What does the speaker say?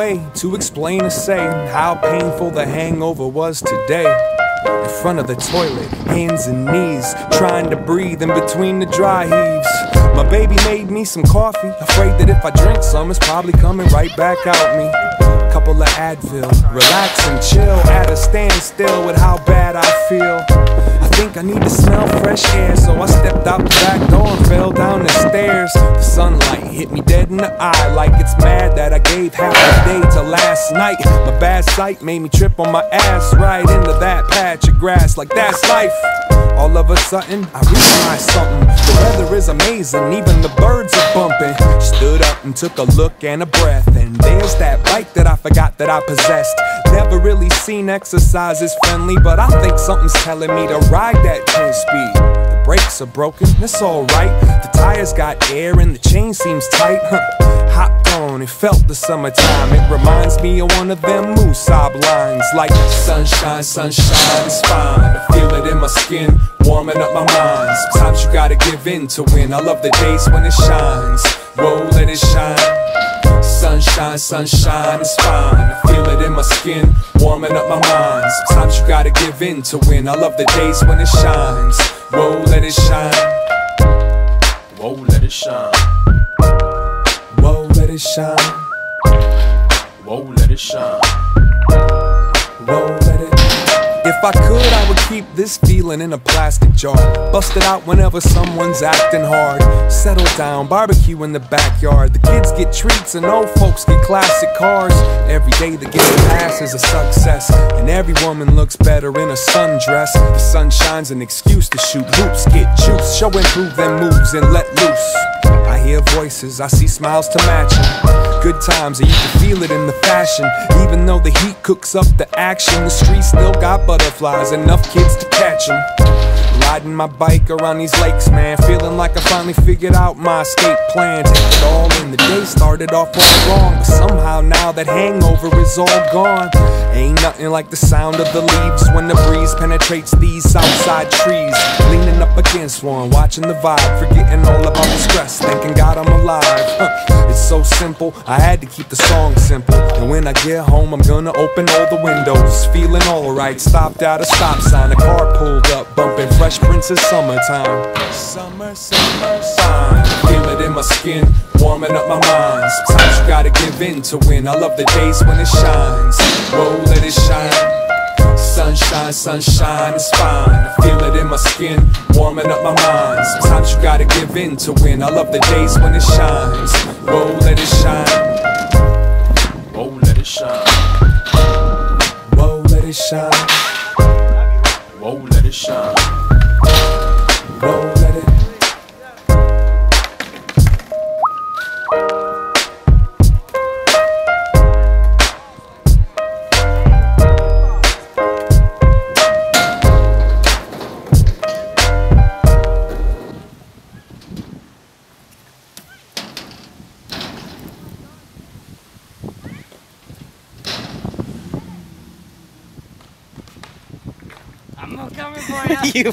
way to explain or say how painful the hangover was today. In front of the toilet, hands and knees, trying to breathe in between the dry heaves. My baby made me some coffee, afraid that if I drink some, it's probably coming right back out me. Couple of Advil, relax and chill at a standstill with how bad I feel. I think I need to smell fresh air, so I stepped out the back door and fell down the stairs. The sunlight hit me dead in the eye, like it's mad that I gave half the day to last night. My bad sight made me trip on my ass right into that patch of grass, like that's life. All of a sudden, I realized something. The weather is amazing, even the birds are bumping. Stood up and took a look and a breath, and there's that bike that I forgot that I possessed. Never really seen exercise as friendly, but I think something's telling me to ride that 10 speed. The brakes are broken, it's alright. The tires got air and the chain seems tight. Huh. Hopped on and felt the summertime. It reminds me of one of them Musab lines, like sunshine, sunshine, it's fine. I feel it in my skin, warming up my mind. Sometimes you gotta give in to win. I love the days when it shines. Whoa, let it shine. Sunshine, sunshine, it's fine. I feel it in my skin, warming up my mind. Sometimes you gotta give in to win. I love the days when it shines. Whoa, let it shine. Whoa, let it shine. Whoa, let it shine. Whoa, let it shine. Whoa, let it. If I could, I would keep this feeling in a plastic jar. Bust it out whenever someone's acting hard. Settle down, barbecue in the backyard. The kids get treats and old folks get classic cars. Every day that gets past is a success. And every woman looks better in a sundress. The sun shines an excuse to shoot hoops, get juice, show and prove them moves and let loose. I hear voices, I see smiles to match 'em. Good times, and you can feel it in the fashion. Even though the heat cooks up the action, the streets still got butterflies, enough kids to catch 'em. Riding my bike around these lakes, man. Feeling like I finally figured out my escape plan. Take it all in. The day started off all wrong, but somehow now that hangover is all gone. Ain't nothing like the sound of the leaves when the breeze penetrates these outside trees. Leaning up against one, watching the vibe, forgetting all about the stress, thanking God I'm alive. Huh. It's so simple, I had to keep the song simple. And when I get home, I'm gonna open all the windows. Feeling alright, stopped at a stop sign, a car pulled up, bumping Fresh Prince of Summertime. Summer, summer. Feel it in my skin, warming up my mind. Sometimes you gotta give in to win. I love the days when it shines. Whoa, let it shine. Sunshine, sunshine, it's fine. Feel it in my skin, warming up my mind. Sometimes you gotta give in to win. I love the days when it shines. Whoa, I'm coming for you. you